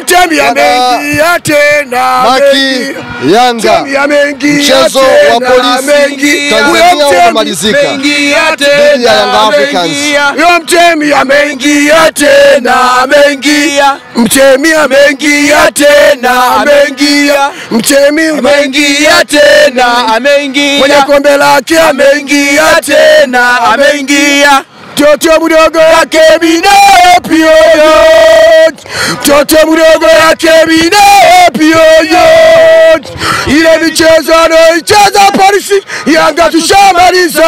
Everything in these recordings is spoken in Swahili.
Mtemi ameingia tena Maki. Yanga mchezo wa polisi. Tanzania unamalizika ameingia dhidi ya Young Africans. Yo Mtemi ameingia tena mengi. Mtemi ameingia tena mengi. Mtemi ameingia tena ameingia mwenye kombe lake ameingia tena ameingia mtoto mdogo yake binapioyo mtoto mdogo yake binapioyo ile michezo anaoicheza polisi yanga tushamaliza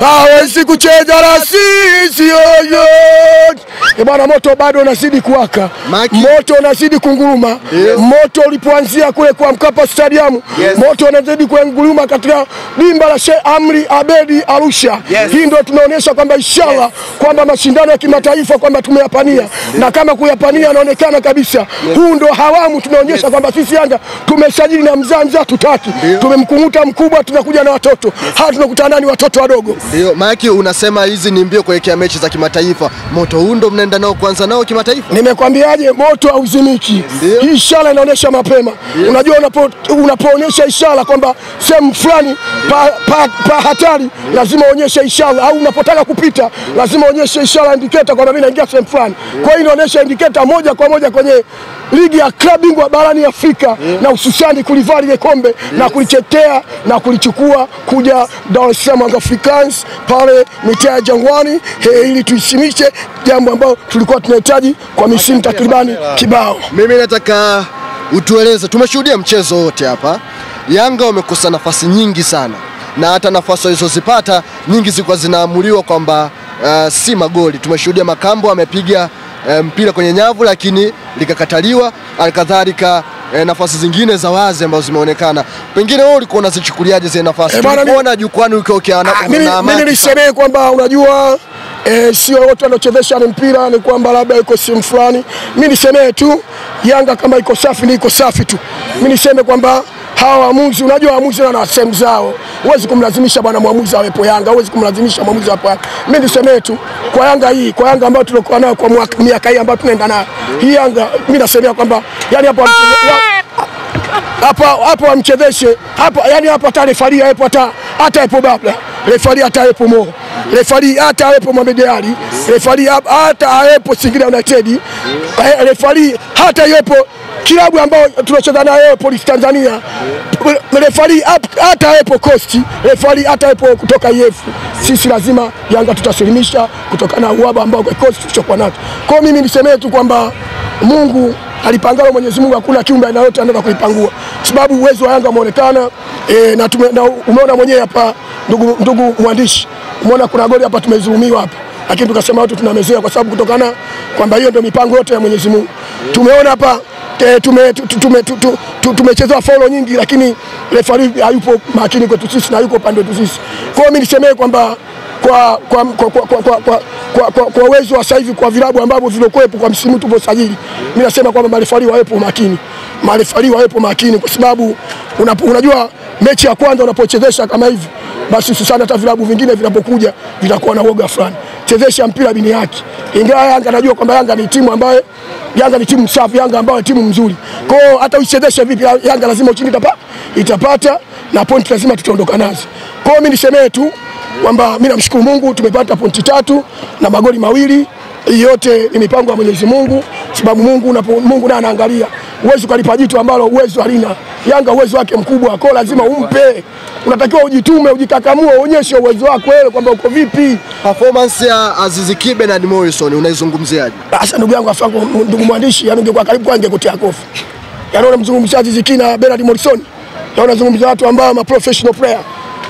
hawezi kucheza na sisi yoyo Eh bwana moto bado unazidi kuwaka Maki. moto unazidi kunguruma yes. moto ulipoanzia kule kwa Mkapa Stadium yes. moto unazidi kunguruma katika dimba la Sheikh Amri Abedi Arusha. Yes. Hii ndio tunaonyesha kwamba inshallah yes. kwamba mashindano ya kimataifa kwamba tumeyapania yes. na kama kuyapania yanaonekana kabisa. yes. Huu ndio hawamu tunaonyesha yes. kwamba sisi Yanga tumesajili na mzanza tutaki tutaki, tumemkunguta mkubwa, tunakuja na watoto yes. hawa, tunakutana nani watoto wadogo. ndio yes. Maki unasema hizi ni mbio kuelekea mechi za kimataifa moto huu ndo mnaenda nao kuanza nao kimataifa? Nimekwambiaje, moto hauzimiki. Hii ishara inaonyesha mapema. Unajua, unapo unapoonyesha ishara kwamba sehemu fulani pa, pa, pa hatari, lazima uonyeshe ishara, au unapotaka kupita lazima uonyeshe ishara indicator kwamba mimi naingia sehemu fulani. Kwa hiyo inaonyesha indicator moja kwa moja kwenye ligi ya klabu bingwa barani Afrika na hususani kulivaa lile kombe na kulitetea na kulichukua kuja Dar es Salaam Africans pale mitaa ya Jangwani. Ili tuisimishe jambo ambalo tulikuwa tunahitaji kwa misimu takribani kibao. mimi nataka utueleze tumeshuhudia mchezo wote hapa. Yanga wamekosa nafasi nyingi sana. Na hata nafasi walizozipata nyingi zilikuwa zinaamuliwa kwamba uh, si magoli. Tumeshuhudia Makambo amepiga eh, mpira kwenye nyavu lakini likakataliwa. Alikadhalika eh, nafasi zingine za wazi ambazo zimeonekana pengine wewe ulikuwa unazichukuliaje zile nafasi Eh, mi- tulikuona jukwani ukiokea na Ah, mimi- na Mimi nisemee kwamba unajua E, sio wote wanaochezesha ni mpira ni kwamba labda iko simu fulani. Mimi nisemee tu Yanga kama iko safi ni iko safi tu. Mimi niseme kwamba hawa waamuzi, unajua waamuzi wana sehemu zao, huwezi kumlazimisha bwana mwamuzi awepo Yanga, huwezi kumlazimisha mwamuzi awepo Yanga. Mimi niseme tu kwa Yanga hii, kwa Yanga ambayo tulikuwa nayo kwa mwaka- miaka hii ambayo tunaenda nayo hii Yanga, mimi nasemea kwamba yani hapo hapa hapo amchezeshe hapa, yani hapa hata refari hapo hata hata hapo Babla. Refari hata hapo mo. Refari hata hapo Mohamed Ali. Refari hata hapo Singida United. Eh, refari hata hapo kilabu ambao tunacheza nayo Polisi Tanzania. Refari hata yepo kosti, refari hata yepo kutoka IF sisi lazima Yanga tutasilimisha kutokana na uhaba ambao kwa kosti tulichokuwa nacho. Kwa hiyo mimi nisemee tu kwamba Mungu alipangalo Mwenyezi Mungu, hakuna kiumbe aina yote anaweza kuipangua, sababu uwezo wa Yanga umeonekana e, na, tume, na umeona mwenyewe hapa, ndugu, ndugu mwandishi, umeona kuna goli hapa tumezulumiwa hapa, lakini tukasema watu tunamezea kwa sababu kutokana kwamba hiyo ndio mipango yote ya Mwenyezi Mungu. Tumeona hapa tumechezewa tume, faulo nyingi, lakini refari hayupo makini kwetu sisi na yuko upande wetu sisi. Kwa hiyo mimi nisemee kwamba kwa kwa kwa kwa kwa uwezo wa sasa hivi kwa vilabu ambavyo vilikuwepo kwa msimu tuliposajili, mimi nasema kwamba marefari wawepo makini, marefari wawepo makini kwa sababu unajua mechi ya kwanza unapochezesha kama hivi, basi hususani hata vilabu vingine vinapokuja vitakuwa na uoga fulani. Chezesha mpira bini yake ingawa Yanga najua kwamba Yanga ni timu ambayo Yanga ni timu safi, Yanga ambayo timu mzuri. Kwa hiyo hata uichezeshe vipi, Yanga lazima ushindi itapa, itapata na pointi lazima tutaondoka nazo. Kwa hiyo mimi nisemee tu kwamba mimi namshukuru Mungu tumepata pointi tatu na magoli mawili. Hii yote ni mipango ya Mwenyezi Mungu, sababu Mungu unapo, Mungu naye anaangalia. Uwezo ukalipa jitu ambalo uwezo halina. Yanga uwezo wake mkubwa, kwa lazima umpe. Unatakiwa ujitume, ujikakamue, uonyeshe uwezo wako wewe kwamba uko vipi. performance ya Azizi Ki Bernard Morrison unaizungumziaje Sasa ndugu yangu afangu, ndugu mwandishi, yani ungekuwa karibu kwangu ingekutia kofi. Yani unamzungumzia Aziz Ki na Bernard Morrison, na unazungumzia watu ambao ma professional player.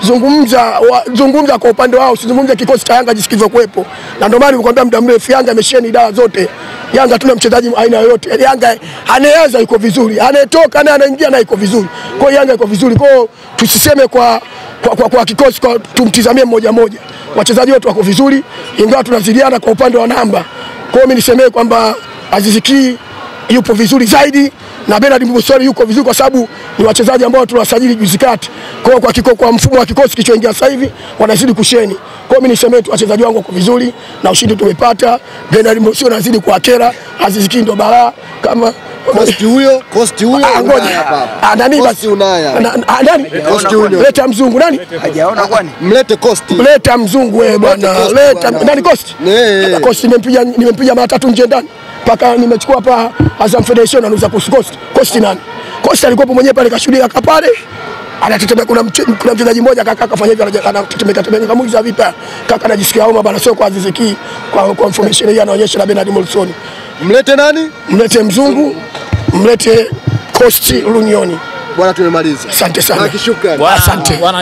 Zungumza wa, zungumza kwa upande wao, usizungumze kikosi cha Yanga jinsi kilivyokuwepo, Na ndio maana nilikwambia muda mrefu Yanga imesheni idara zote. Yanga tuna mchezaji aina yoyote. Yaani Yanga anayeanza yuko vizuri, anayetoka na anaingia na yuko vizuri. Kwa hiyo Yanga iko vizuri. Kwa hiyo tusiseme kwa kwa, kwa, kwa kikosi kwa, tumtizamie mmoja mmoja. Wachezaji wetu wako vizuri, ingawa tunazidiana kwa upande wa namba. Kwa hiyo mimi nisemee kwamba Aziz Ki yupo vizuri zaidi na Bernard Mbusoli yuko vizuri kwa sababu ni wachezaji ambao tunawasajili juzi kati. Kwa hiyo kwa, kiko, kwa mfumo wa kikosi kilichoingia sasa hivi wanazidi kusheni. Kwa hiyo mimi nisemee tu wachezaji wangu wako vizuri na ushindi tumepata. Bernard Mbusoli anazidi kuwakera, Aziz Ki ndo balaa kama Kosti huyo, Kosti huyo. Ah, ngoja. Ah, nani basi? unaya. Nani? Kosti huyo. Leta mzungu nani? Hajaona kwani? Mlete Kosti. Leta mzungu wewe bwana. Leta nani kosti? Eh. Kosti nimempiga nimempiga mara tatu nje ndani. Paka nimechukua hapa Azam Federation anauza Coast Coast. Coast nani? Coast alikuwa mwenyewe pale kashuhudia kaka pale. Anatetemeka kuna mche- kuna mchezaji mmoja kaka akafanya hivyo anatetemeka tetemeka kama hizo vipa. Kaka anajisikia homa bana sio kwa Aziz Ki kwa kwa information hii anaonyesha na Bernard Molson. Mlete nani? Mlete mzungu, mlete Coast Lunioni. Bwana tumemaliza. Asante sana. Asante. bwana